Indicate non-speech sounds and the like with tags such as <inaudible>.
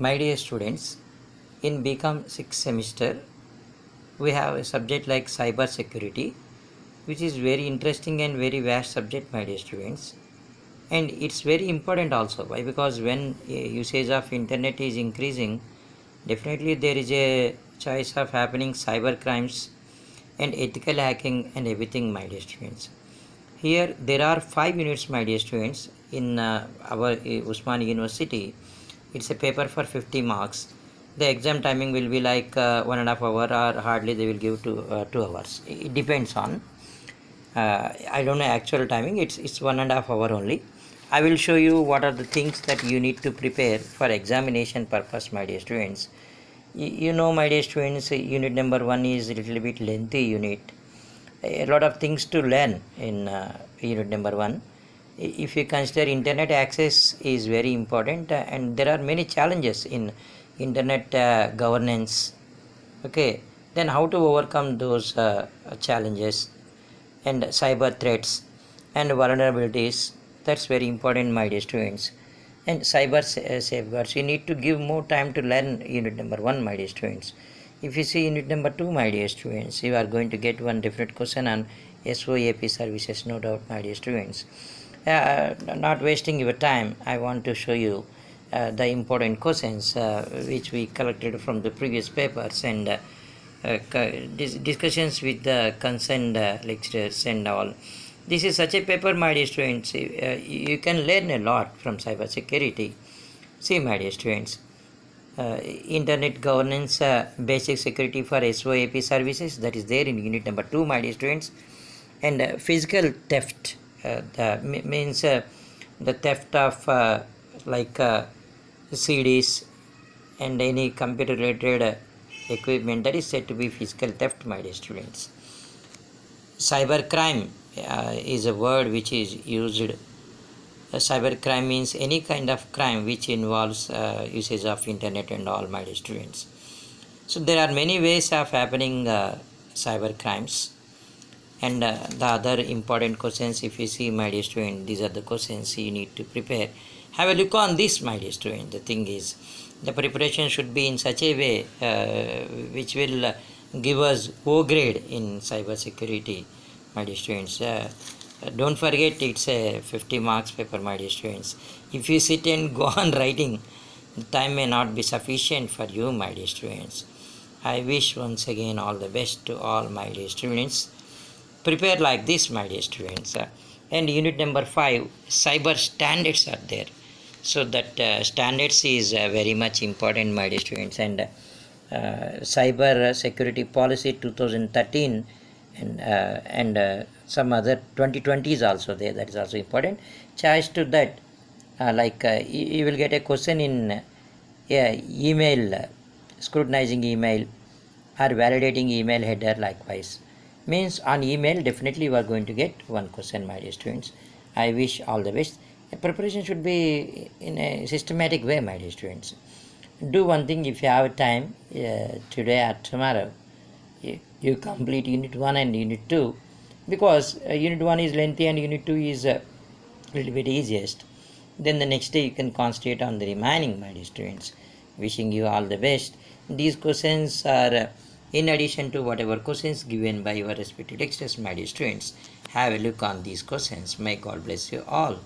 My dear students, in BCom 6th semester, we have a subject like cyber security, which is very interesting and very vast subject, my dear students. And it's very important also. Why? Because when usage of internet is increasing, definitely there is a choice of happening cyber crimes and ethical hacking and everything, my dear students. Here there are five units, my dear students, in uh, our uh, Osmania University. It's a paper for 50 marks. The exam timing will be like uh, one and a half hour or hardly they will give two, uh, two hours. It depends on. Uh, I don't know actual timing. It's it's one and a half hour only. I will show you what are the things that you need to prepare for examination purpose, my dear students. You, know, my dear students, unit number one is a little bit lengthy unit a lot of things to learn in uh, unit number one if you consider internet access is very important uh, and there are many challenges in internet uh, governance. Okay then how to overcome those uh, challenges? And cyber threats and vulnerabilities that's very important my dear students. And cyber safeguards you need to give more time to learn unit number one my dear students. If you see unit number two, my dear students, you are going to get one different question on SOAP services, no doubt, my dear students. Uh, not wasting your time, I want to show you uh, the important questions uh, which we collected from the previous papers and uh, uh, dis- discussions with the concerned lecturers and all. This is such a paper, my dear students. You can learn a lot from cyber security. See, my dear students, uh, internet governance uh, basic security for SOAP services that is there in unit number 2 my dear students and uh, physical theft the, means uh, the theft of uh, like uh, CDs and any computer related uh, equipment that is said to be physical theft my dear students. Cyber crime uh, is a word which is used. Uh, cyber crime means any kind of crime which involves uh, usage of internet and all my dear students. So there are many ways of happening uh, cyber crimes and uh, the other important questions if you see my dear student these are the questions you need to prepare. Have a look on this my dear student. The thing is the preparation should be in such a way uh, which will uh, give us o grade in cyber security my dear students. Uh, don't forget it's a 50 marks paper my dear students. If you sit and go <laughs> on writing time may not be sufficient for you my dear students. I wish once again all the best to all my dear students prepare like this my dear students Uh, and unit number 5 cyber standards are there. So that uh, standards is uh, very much important my dear students and uh, cyber security policy 2013 and uh, and uh, some other 2020 is also there that is also important. Charge to that uh, like uh, you, you will get a question in uh, email uh, scrutinizing email or validating email header likewise means on email definitely you are going to get one question my dear students. I wish all the best. Preparation should be in a systematic way my dear students. Do one thing if you have time uh, today or tomorrow you, you complete unit 1 and unit 2 because uh, unit 1 is lengthy and unit 2 is a little bit easiest. Then the next day you can concentrate on the remaining my dear students. Wishing you all the best. These questions are uh, in addition to whatever questions given by your respective lecturers my dear students have a look on these questions. May god bless you all